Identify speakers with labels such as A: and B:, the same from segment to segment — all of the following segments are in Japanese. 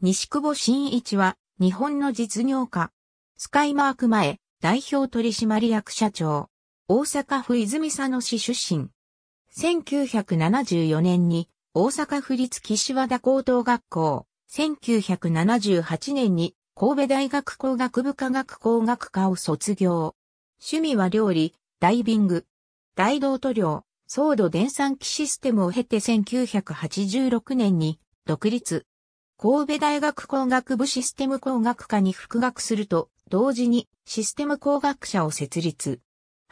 A: 西久保新一は日本の実業家。スカイマーク前代表取締役社長。大阪府泉佐野市出身。1974年に大阪府立岸和田高等学校。1978年に神戸大学工学部科学工学科を卒業。趣味は料理、ダイビング、大道塗料、ソード電算機システムを経て1986年に独立。神戸大学工学部システム工学科に復学すると、同時にシステム工学社を設立。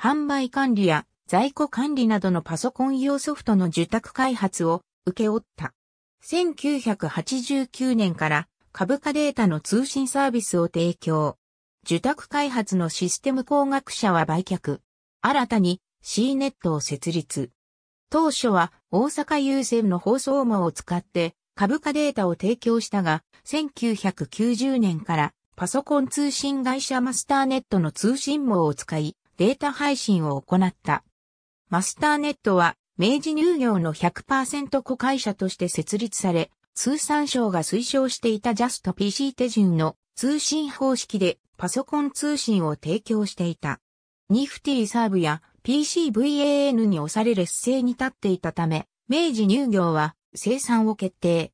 A: 販売管理や在庫管理などのパソコン用ソフトの受託開発を受け負った。1989年から株価データの通信サービスを提供。受託開発のシステム工学社は売却。新たに C ネットを設立。当初は大阪優先の放送網を使って株価データを提供したが、1990年からパソコン通信会社マスターネットの通信網を使い、データ配信を行った。マスターネットは明治乳業の100%子会社として設立され、通産省が推奨していたジャスト PC 手順の通信方式でパソコン通信を提供していた。ニフティサーブや PCVAN に押され劣勢に立っていたため、明治乳業は生産を決定。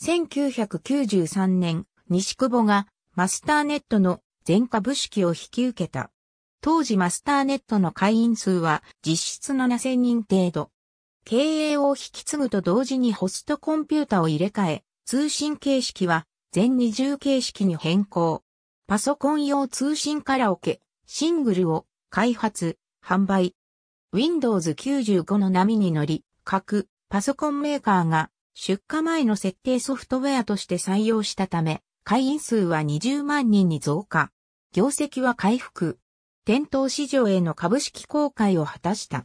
A: 1993年、西久保がマスターネットの全株式を引き受けた。当時マスターネットの会員数は実質7000人程度。経営を引き継ぐと同時にホストコンピュータを入れ替え、通信形式は全二重形式に変更。パソコン用通信カラオケ、シングルを開発、販売。Windows 95の波に乗り、各パソコンメーカーが出荷前の設定ソフトウェアとして採用したため、会員数は20万人に増加。業績は回復。店頭市場への株式公開を果たした。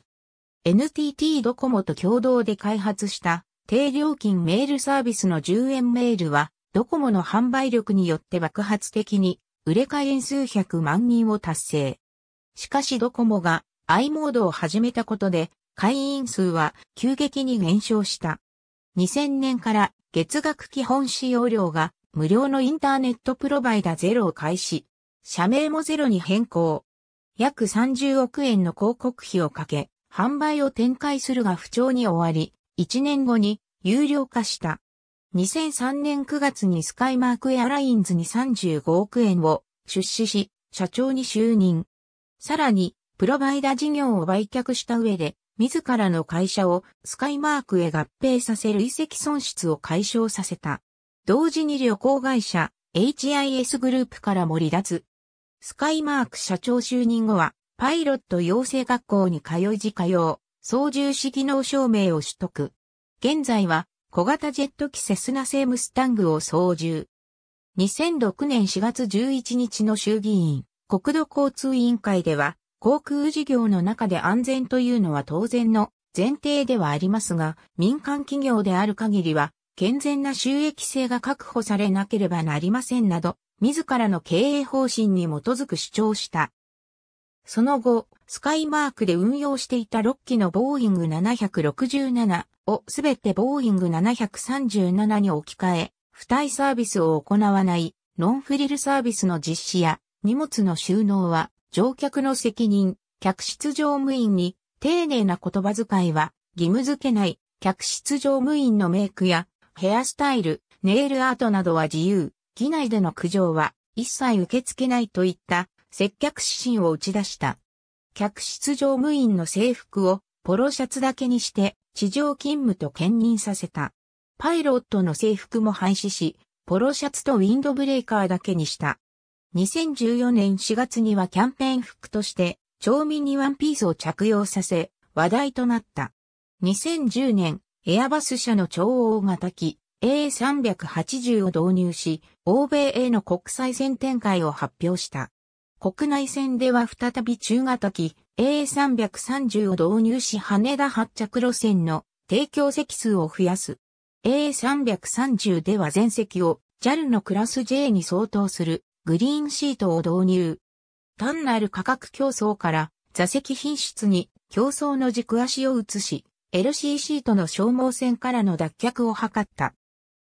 A: NTT ドコモと共同で開発した低料金メールサービスの10円メールは、ドコモの販売力によって爆発的に売れ会員数百万人を達成。しかしドコモが i モードを始めたことで会員数は急激に減少した。2000年から月額基本使用料が無料のインターネットプロバイダゼロを開始。社名もゼロに変更。約30億円の広告費をかけ、販売を展開するが不調に終わり、1年後に有料化した。2003年9月にスカイマークエアラインズに35億円を出資し、社長に就任。さらに、プロバイダ事業を売却した上で、自らの会社をスカイマークへ合併させる移籍損失を解消させた。同時に旅行会社 HIS グループからも離脱。スカイマーク社長就任後は、パイロット養成学校に通い自家用、操縦士技能証明を取得。現在は、小型ジェット機セスナ製ムスタングを操縦。2006年4月11日の衆議院、国土交通委員会では、航空事業の中で安全というのは当然の前提ではありますが、民間企業である限りは、健全な収益性が確保されなければなりませんなど、自らの経営方針に基づく主張した。その後、スカイマークで運用していた6機のボーイング767をすべてボーイング737に置き換え、付帯サービスを行わないノンフリルサービスの実施や荷物の収納は乗客の責任、客室乗務員に丁寧な言葉遣いは義務付けない客室乗務員のメイクやヘアスタイル、ネイルアートなどは自由、機内での苦情は一切受け付けないといった接客指針を打ち出した。客室乗務員の制服をポロシャツだけにして地上勤務と兼任させた。パイロットの制服も廃止し、ポロシャツとウィンドブレーカーだけにした。2014年4月にはキャンペーン服として、町民にワンピースを着用させ、話題となった。2010年、エアバス社の超大型機 A380 を導入し、欧米への国際線展開を発表した。国内線では再び中型機 A330 を導入し羽田発着路線の提供席数を増やす。A330 では全席を JAL のクラス J に相当するグリーンシートを導入。単なる価格競争から座席品質に競争の軸足を移し、LC シートの消耗戦からの脱却を図った。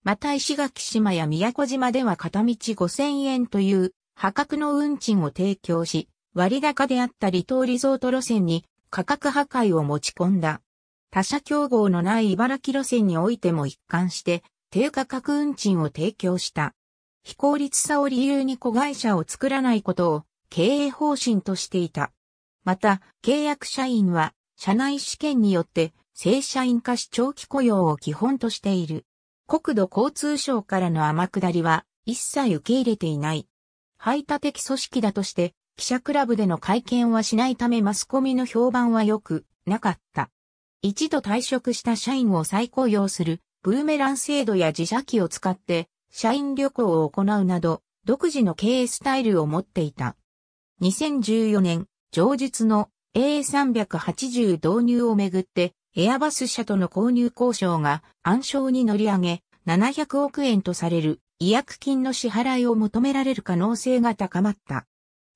A: また石垣島や宮古島では片道5000円という破格の運賃を提供し、割高であった離島リゾート路線に価格破壊を持ち込んだ。他社競合のない茨城路線においても一貫して低価格運賃を提供した。非効率さを理由に子会社を作らないことを経営方針としていた。また、契約社員は社内試験によって正社員化し長期雇用を基本としている。国土交通省からの天下りは一切受け入れていない。排他的組織だとして記者クラブでの会見はしないためマスコミの評判は良くなかった。一度退職した社員を再雇用するブーメラン制度や自社機を使って社員旅行を行うなど独自の経営スタイルを持っていた。2014年、上述の A380 導入をめぐってエアバス社との購入交渉が暗礁に乗り上げ、700億円とされる違約金の支払いを求められる可能性が高まった。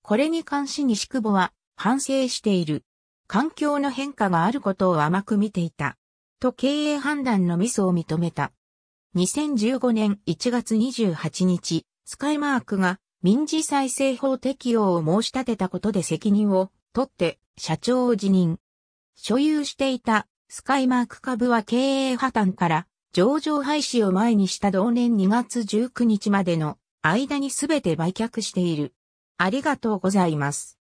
A: これに関し西久保は反省している。環境の変化があることを甘く見ていた。と経営判断のミスを認めた。2015年1月28日、スカイマークが民事再生法適用を申し立てたことで責任を取って社長を辞任。所有していたスカイマーク株は経営破綻から上場廃止を前にした同年2月19日までの間にすべて売却している。ありがとうございます。